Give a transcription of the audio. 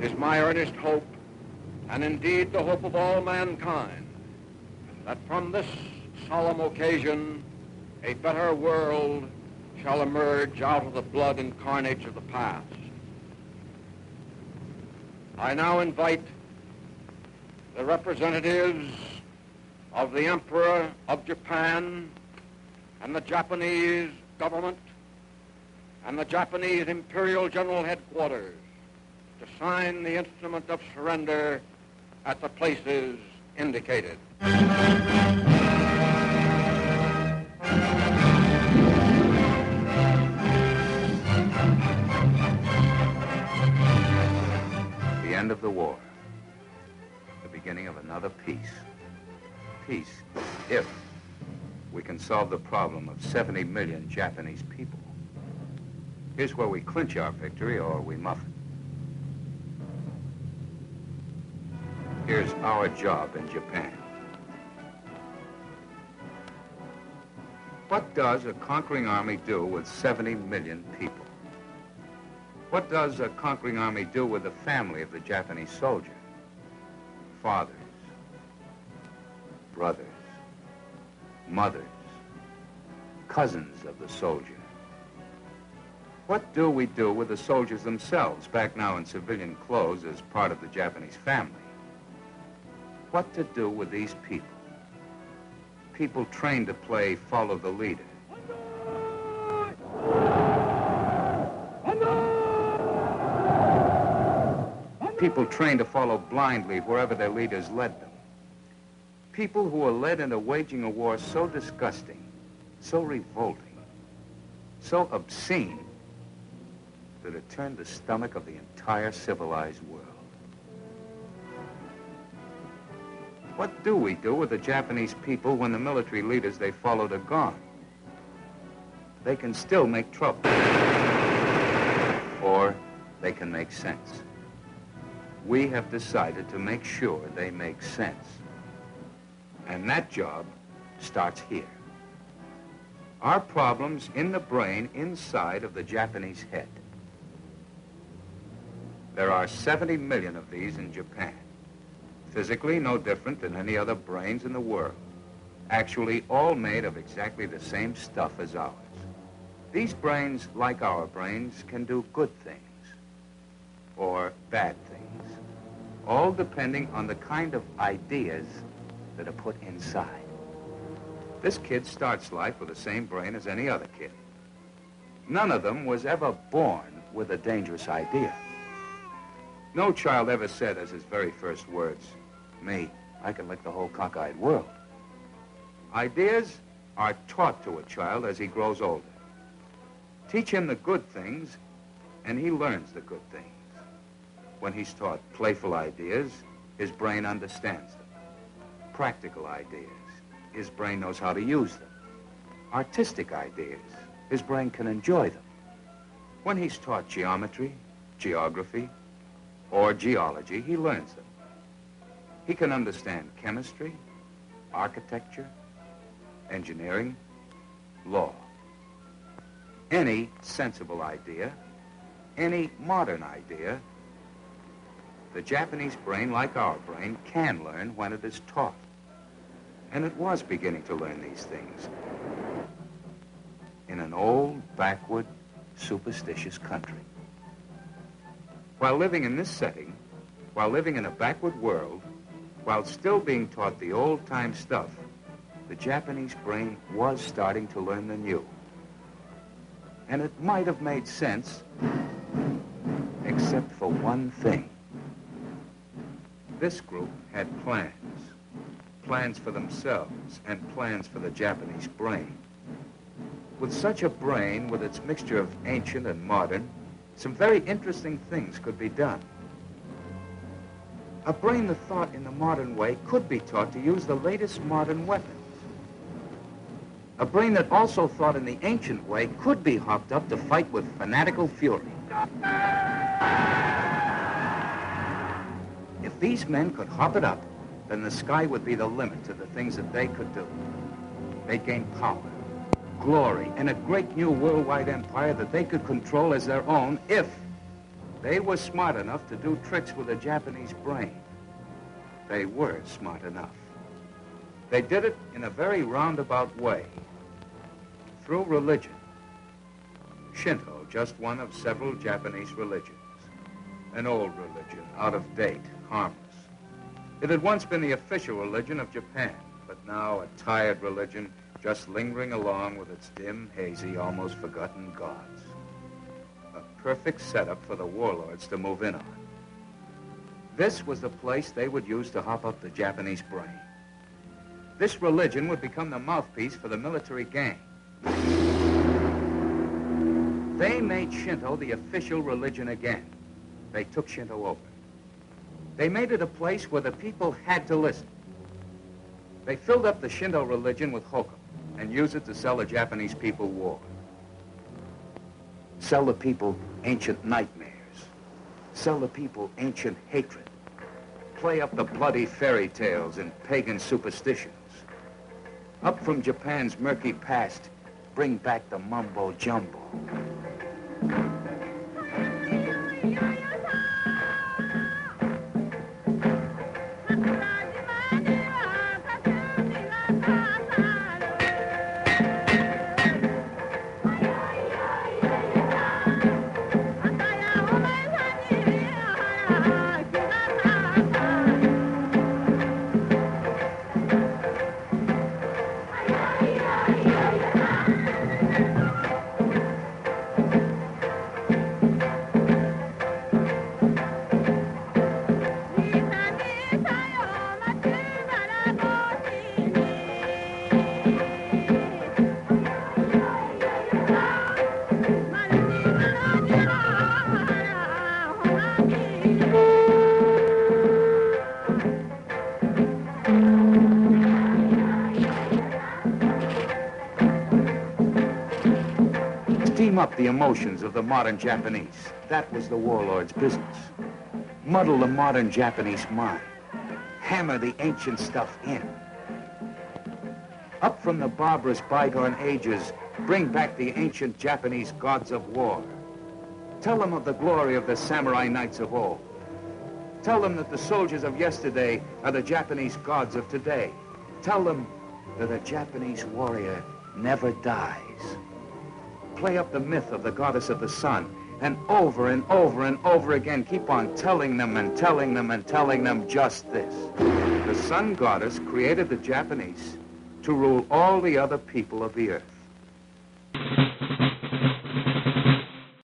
is my earnest hope, and indeed the hope of all mankind, that from this solemn occasion a better world shall emerge out of the blood and carnage of the past. I now invite the representatives of the Emperor of Japan and the Japanese government and the Japanese Imperial General Headquarters to sign the instrument of surrender at the places indicated. The end of the war. The beginning of another peace. Peace if we can solve the problem of 70 million Japanese people. Here's where we clinch our victory or we muff Here's our job in Japan. What does a conquering army do with 70 million people? What does a conquering army do with the family of the Japanese soldier? Fathers, brothers, mothers, cousins of the soldier. What do we do with the soldiers themselves, back now in civilian clothes as part of the Japanese family? What to do with these people? People trained to play follow the leader. People trained to follow blindly wherever their leaders led them. People who were led into waging a war so disgusting, so revolting, so obscene, that it turned the stomach of the entire civilized world. What do we do with the Japanese people when the military leaders they followed are gone? They can still make trouble. Or they can make sense. We have decided to make sure they make sense. And that job starts here. Our problem's in the brain inside of the Japanese head. There are 70 million of these in Japan. Physically no different than any other brains in the world. Actually all made of exactly the same stuff as ours. These brains, like our brains, can do good things or bad things, all depending on the kind of ideas that are put inside. This kid starts life with the same brain as any other kid. None of them was ever born with a dangerous idea. No child ever said as his very first words, me, I can lick the whole cockeyed world. Ideas are taught to a child as he grows older. Teach him the good things, and he learns the good things. When he's taught playful ideas, his brain understands them. Practical ideas, his brain knows how to use them. Artistic ideas, his brain can enjoy them. When he's taught geometry, geography, or geology, he learns them. He can understand chemistry, architecture, engineering, law. Any sensible idea, any modern idea, the Japanese brain, like our brain, can learn when it is taught. And it was beginning to learn these things in an old, backward, superstitious country. While living in this setting, while living in a backward world, while still being taught the old-time stuff, the Japanese brain was starting to learn the new. And it might have made sense, except for one thing. This group had plans. Plans for themselves and plans for the Japanese brain. With such a brain, with its mixture of ancient and modern, some very interesting things could be done. A brain that thought in the modern way could be taught to use the latest modern weapons. A brain that also thought in the ancient way could be hopped up to fight with fanatical fury. If these men could hop it up, then the sky would be the limit to the things that they could do. They'd gain power, glory, and a great new worldwide empire that they could control as their own if They were smart enough to do tricks with a Japanese brain. They were smart enough. They did it in a very roundabout way. Through religion. Shinto, just one of several Japanese religions. An old religion, out of date, harmless. It had once been the official religion of Japan, but now a tired religion just lingering along with its dim, hazy, almost forgotten gods. Perfect setup for the warlords to move in on. This was the place they would use to hop up the Japanese brain. This religion would become the mouthpiece for the military gang. They made Shinto the official religion again. They took Shinto over. They made it a place where the people had to listen. They filled up the Shinto religion with hokum and used it to sell the Japanese people war. Sell the people ancient nightmares. Sell the people ancient hatred. Play up the bloody fairy tales and pagan superstitions. Up from Japan's murky past, bring back the mumbo jumbo. Steam up the emotions of the modern Japanese. That was the warlord's business. Muddle the modern Japanese mind. Hammer the ancient stuff in. Up from the barbarous bygone ages, bring back the ancient Japanese gods of war. Tell them of the glory of the samurai knights of old. Tell them that the soldiers of yesterday are the Japanese gods of today. Tell them that a Japanese warrior never dies. Play up the myth of the goddess of the sun, and over and over and over again, keep on telling them and telling them and telling them just this. The sun goddess created the Japanese to rule all the other people of the earth.